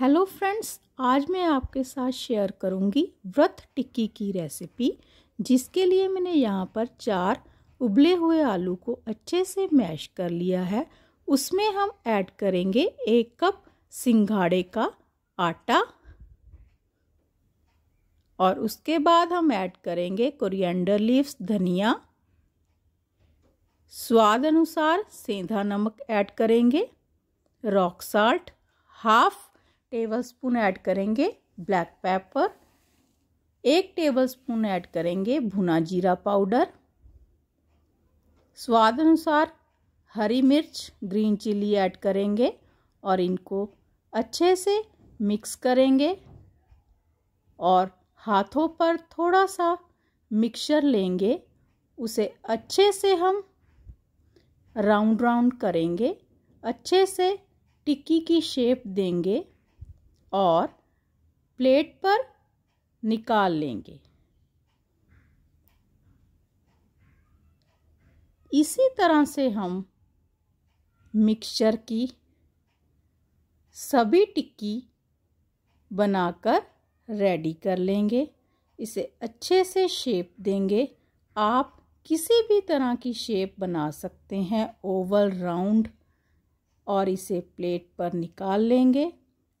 Hello friends आज मैं आपके साथ शेयर करूँगी व्रत टिक्की की रेसिपी जिसके लिए मैंने यहाँ पर चार उबले हुए आलू को अच्छे से मैश कर लिया है। उसमें हम ऐड करेंगे एक कप सिंघाड़े का आटा और उसके बाद हम ऐड करेंगे कोरिएंडर लीव्स धनिया। स्वाद अनुसार सेंधा नमक ऐड करेंगे rock salt half tablespoon add करेंगे ब्लैक पेपर एक टेबल स्पून ऐड करेंगे भुना जीरा पाउडर स्वाद अनुसार हरी मिर्च ग्रीन चिली ऐड करेंगे और इनको अच्छे से मिक्स करेंगे और हाथों पर थोड़ा सा मिक्सचर लेंगे, उसे अच्छे से हम राउंड राउंड करेंगे, अच्छे से टिक्की की शेप देंगे। और प्लेट पर निकाल लेंगे। इसी तरह से हम मिक्सचर की सभी टिक्की बनाकर रेडी कर लेंगे। इसे अच्छे से शेप देंगे। आप किसी भी तरह की शेप बना सकते हैं, ओवल, राउंड, और इसे प्लेट पर निकाल लेंगे।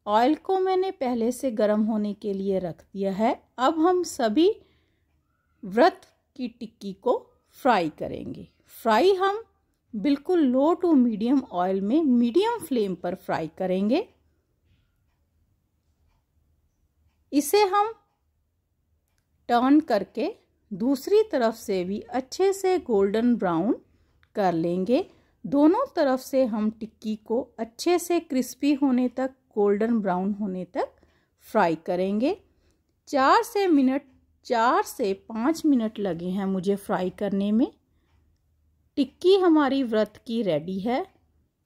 ऑयल को मैंने पहले से गर्म होने के लिए रख दिया है। अब हम सभी व्रत की टिक्की को फ्राई करेंगे। फ्राई हम बिल्कुल लो टू मीडियम ऑयल में मीडियम फ्लेम पर फ्राई करेंगे। इसे हम टर्न करके दूसरी तरफ़ से भी अच्छे से गोल्डन ब्राउन कर लेंगे। दोनों तरफ़ से हम टिक्की को अच्छे से क्रिस्पी होने तक गोल्डन ब्राउन होने तक फ्राई करेंगे। चार से मिनट, चार से पाँच मिनट लगे हैं मुझे फ्राई करने में। टिक्की हमारी व्रत की रेडी है।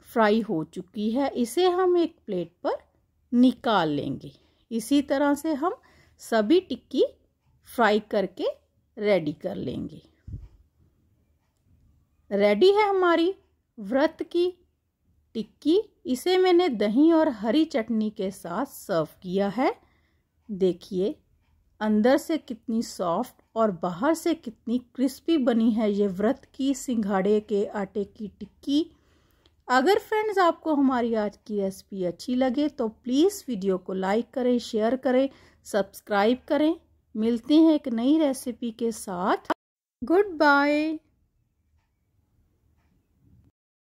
फ्राई हो चुकी है। इसे हम एक प्लेट पर निकाल लेंगे। इसी तरह से हम सभी टिक्की फ्राई करके रेडी कर लेंगे। रेडी है हमारी व्रत की। टिक्की इसे मैंने दही और हरी चटनी के साथ सर्व किया है। देखिए, अंदर से कितनी सॉफ्ट और बाहर से कितनी क्रिस्पी बनी है ये व्रत की सिंघाड़े के आटे की टिक्की। अगर फ्रेंड्स आपको हमारी आज की रेसिपी अच्छी लगे तो प्लीज़ वीडियो को लाइक करें, शेयर करें, सब्सक्राइब करें। मिलते हैं एक नई रेसिपी के साथ। Good bye.